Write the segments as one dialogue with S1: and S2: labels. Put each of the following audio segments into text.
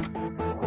S1: うん。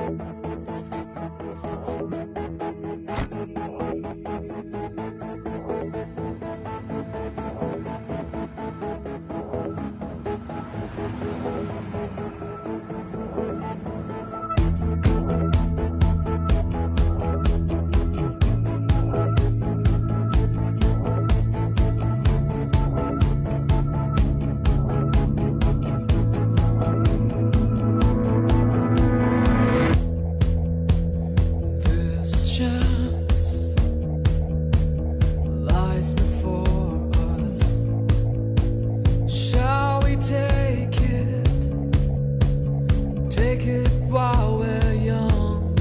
S1: while we're young.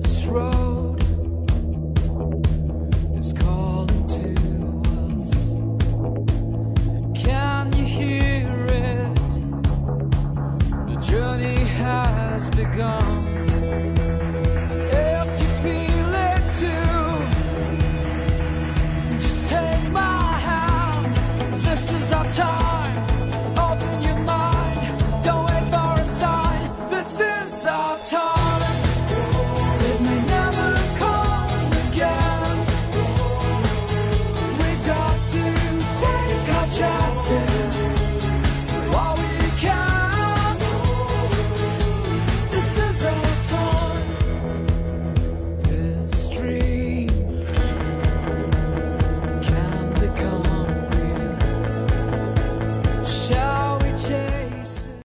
S1: This road is calling to us. Can you hear it? The journey has begun.